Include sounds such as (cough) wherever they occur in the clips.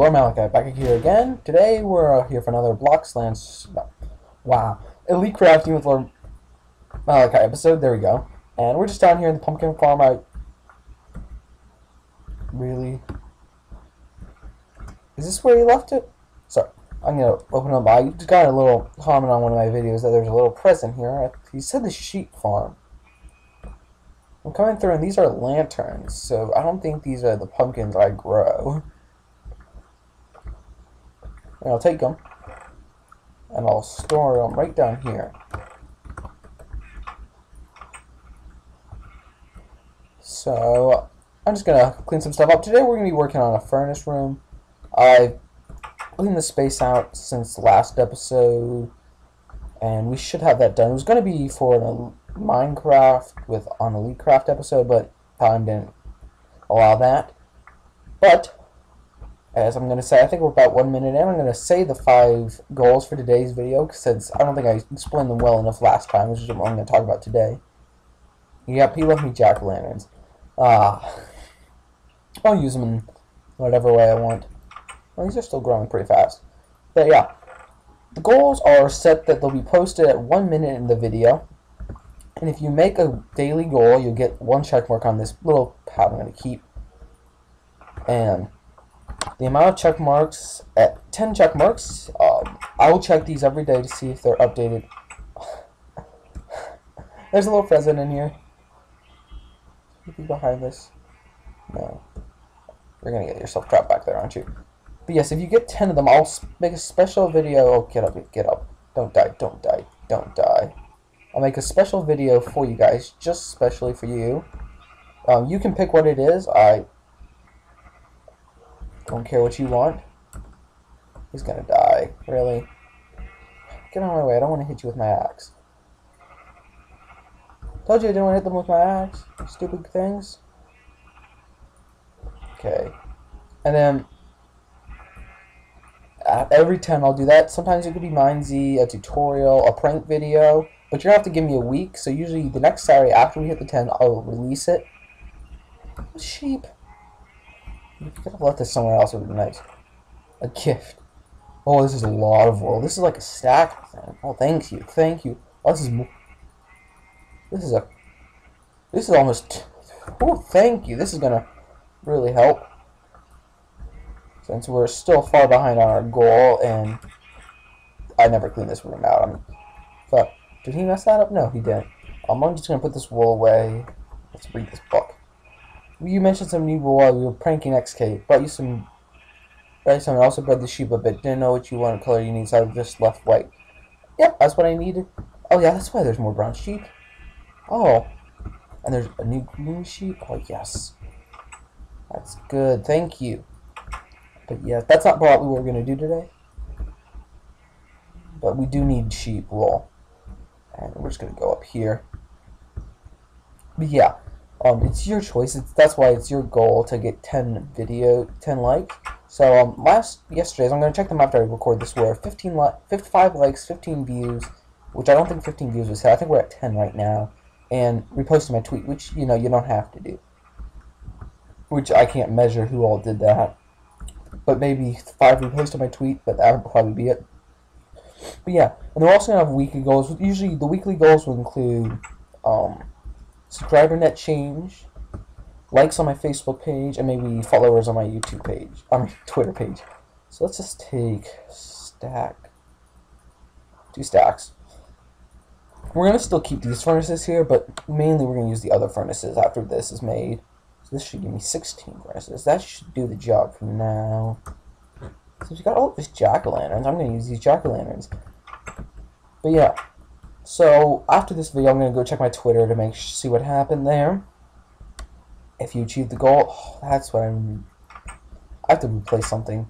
Lord Malici back here again. Today we're here for another Bloxland. No, wow, Elite Crafting with Lord Malici episode. There we go. And we're just down here in the pumpkin farm. I really is this where he left it? Sorry, I'm gonna open up. I just got a little comment on one of my videos that there's a little present here. He said the sheep farm. I'm coming through, and these are lanterns, so I don't think these are the pumpkins I grow. (laughs) And I'll take them, and I'll store them right down here. So, I'm just gonna clean some stuff up. Today we're gonna be working on a furnace room. I've cleaned the space out since last episode, and we should have that done. It was gonna be for an Minecraft with on EliteCraft episode, but time didn't allow that. But as I'm gonna say, I think we're about one minute in. I'm gonna say the five goals for today's video since I don't think I explained them well enough last time, which is what I'm gonna talk about today. Yep, he left me jack o' lanterns. Ah, I'll use them in whatever way I want. Well, these are still growing pretty fast. But yeah, the goals are set that they'll be posted at one minute in the video. And if you make a daily goal, you'll get one check mark on this little pad I'm going to keep. And the amount of check marks, at 10 check marks, um, I will check these every day to see if they're updated. (laughs) There's a little present in here. You behind this? No. You're to get yourself trapped back there, aren't you? But yes, if you get 10 of them, I'll make a special video. Oh, get up, get up. Don't die, don't die, don't die. I'll make a special video for you guys, just specially for you. Um, you can pick what it is. I don't care what you want. He's gonna die. Really? Get out of my way. I don't want to hit you with my axe. Told you I didn't want to hit them with my axe. Stupid things. Okay. And then at every 10 I'll do that. Sometimes it could be Mindsy, a tutorial, a prank video. But you're going to have to give me a week, so usually the next Saturday after we hit the 10, I'll release it. Sheep. Could have left this somewhere else, it would be nice. A gift. Oh, this is a lot of wool. This is like a stack. Oh, thank you. Thank you. Oh, this is... This is a... This is almost... Oh, thank you. This is to really help. Since we're still far behind on our goal, and I never cleaned this room out. I'm... Fuck. Did he mess that up? No, he didn't. I'm just to put this wool away. Let's read this book. You mentioned some new wool while we were pranking XK. Brought you some... Brought some. also bred the sheep a bit. Didn't know what you wanted color you need, so I just left white. Yep, that's what I needed. Oh, yeah, that's why there's more brown sheep. Oh. And there's a new green sheep. Oh, yes. That's good. Thank you. But, yeah, that's not probably what we were going to do today. But we do need sheep wool and we're just gonna go up here. But yeah, um, it's your choice. It's, that's why it's your goal to get 10 video, 10 like. So um, last yesterday's, I'm gonna check them after I record this. Where 15 li 55 likes, 15 views, which I don't think 15 views was set. I think we're at 10 right now, and reposting my tweet, which you know you don't have to do. Which I can't measure who all did that, but maybe five reposted my tweet, but that would probably be it. But yeah, and they're also gonna have weekly goals. Usually, the weekly goals will include um, subscriber net change, likes on my Facebook page, and maybe followers on my YouTube page, on my (laughs) Twitter page. So let's just take stack, two stacks. We're gonna still keep these furnaces here, but mainly we're gonna use the other furnaces after this is made. So this should give me 16 furnaces. That should do the job for now. So we got all these jack-o'-lanterns. I'm going to use these jack-o'-lanterns. But yeah. So after this video, I'm going to go check my Twitter to make see what happened there. If you achieve the goal, (sighs) that's what I'm... I have to replace something.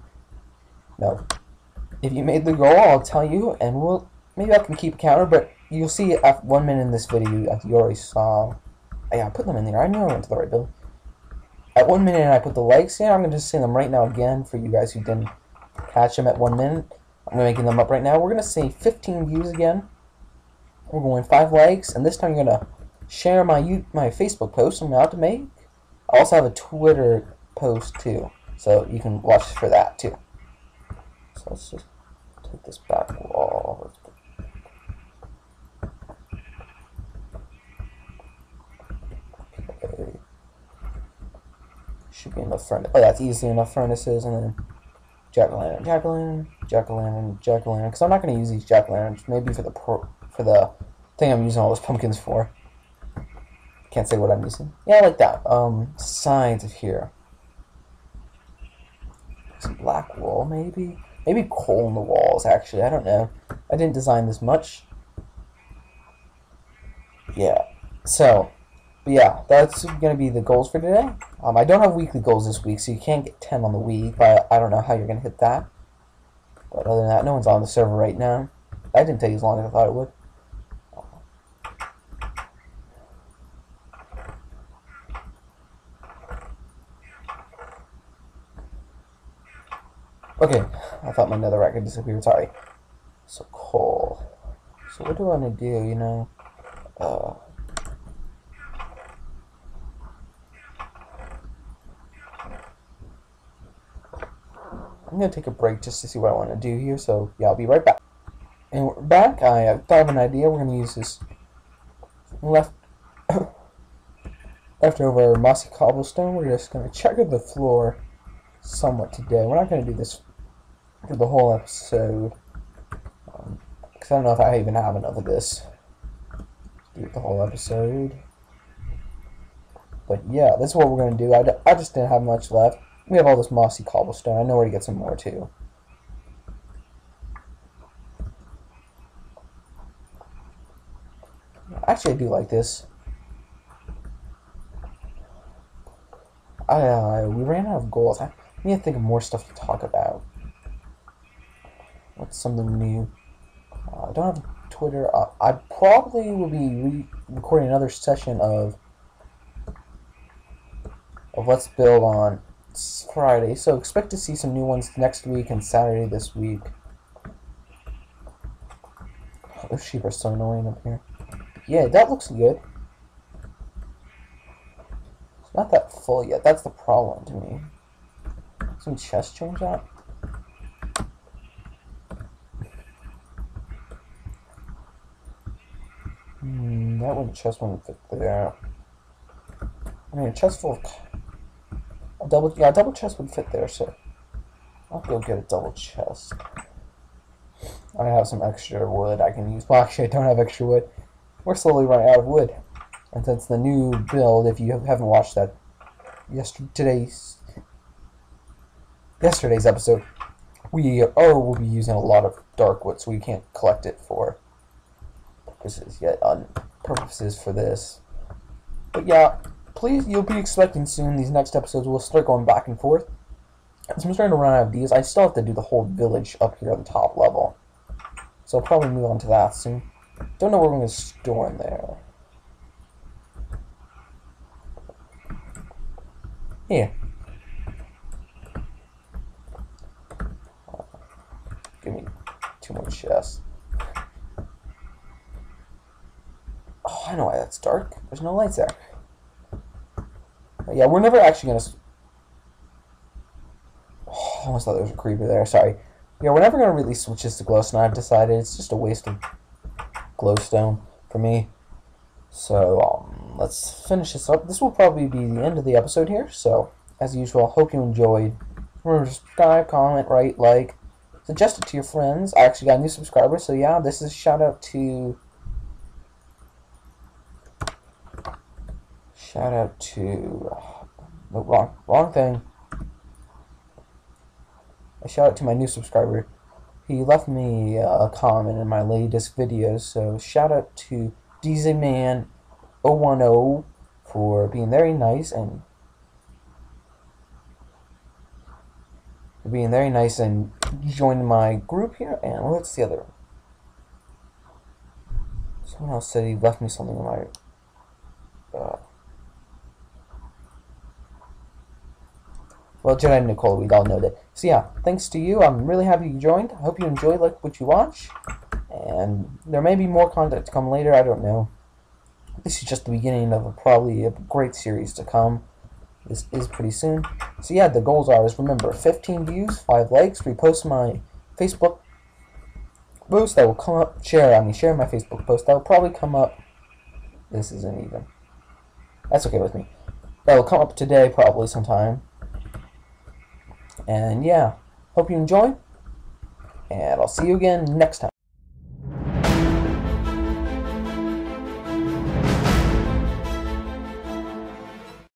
No. If you made the goal, I'll tell you, and we'll... Maybe I can keep a counter, but you'll see after one minute in this video, you already saw... Yeah, I put them in there. I knew I went to the right building. At one minute, I put the likes in. I'm going to just say them right now again for you guys who didn't catch them at one minute. I'm making them up right now. We're going to say 15 views again. We're going 5 likes, and this time you're to share my my Facebook post I'm about to make. I also have a Twitter post too. So you can watch for that too. So let's just take this back wall. Okay. Should be enough furnace. Oh, that's easy enough furnaces, and then jack o' lantern, jack o' lantern, jack o' lantern, jack o' lantern. Because I'm not going to use these jack o' lanterns. Maybe for the pro for the thing I'm using all those pumpkins for. Can't say what I'm using. Yeah, I like that. Um, signs of here. Some black wool, maybe. Maybe coal in the walls, actually. I don't know. I didn't design this much. Yeah. So, but yeah, that's going to be the goals for today. Um, I don't have weekly goals this week, so you can't get 10 on the week, but I don't know how you're going to hit that. But other than that, no one's on the server right now. That didn't take as long as I thought it would. Okay, I thought my netherrack had disappeared, sorry. So, coal. So what do I want to do, you know? Uh... I'm going to take a break just to see what I want to do here, so yeah, I'll be right back. And we're back. I have thought of an idea. We're going to use this left (coughs) leftover mossy cobblestone. We're just going to checker the floor somewhat today. We're not going to do this for the whole episode. Because um, I don't know if I even have enough of this do the whole episode. But yeah, this is what we're going to do. I, I just didn't have much left. We have all this mossy cobblestone. I know where to get some more too. Actually, I do like this. I, uh, we ran out of goals. I need to think of more stuff to talk about. Something new? Uh, I don't have Twitter. Uh, I probably will be recording another session of of Let's Build on Friday. So expect to see some new ones next week and Saturday this week. Oh, those sheep are so annoying up here. Yeah, that looks good. It's not that full yet. That's the problem to me. Some chest change that. That one chest wouldn't fit there. I mean, a chest full of... A double, yeah, a double chest would fit there, so... I'll go get a double chest. I have some extra wood I can use. Well, actually, I don't have extra wood. We're slowly running out of wood. And since the new build, if you haven't watched that yesterday's yesterday's episode, we oh, are will be using a lot of dark wood, so we can't collect it for purposes yet on purposes for this. But yeah, please, you'll be expecting soon. These next episodes will start going back and forth. So I'm starting to run out of these, I still have to do the whole village up here on the top level. So I'll probably move on to that soon. Don't know where we're going to store in there. Here. Give me two more chests. I know why that's dark. There's no lights there. But yeah, we're never actually gonna. Oh, (sighs) I almost thought there was a creeper there. Sorry. Yeah, we're never gonna really switch this to glowstone. I've decided it's just a waste of glowstone for me. So um, let's finish this up. This will probably be the end of the episode here. So as usual, hope you enjoyed. Remember to subscribe, comment, write, like, suggest it to your friends. I actually got a new subscriber, so yeah, this is a shout out to Shout out to the wrong wrong thing. A shout out to my new subscriber. He left me a comment in my latest videos, so shout out to DZman010 for being very nice and being very nice and joining my group here. And what's the other? Someone else said he left me something in my. Uh, Well, JediNikola, we all know that. So yeah, thanks to you. I'm really happy you joined. I hope you enjoy like what you watch. And there may be more content to come later. I don't know. This is just the beginning of a, probably a great series to come. This is pretty soon. So yeah, the goals are is remember 15 views, 5 likes, repost my Facebook post that will come up, share, I mean share my Facebook post that will probably come up. This isn't even. That's okay with me. That will come up today probably sometime. And yeah, hope you enjoy. And I'll see you again next time.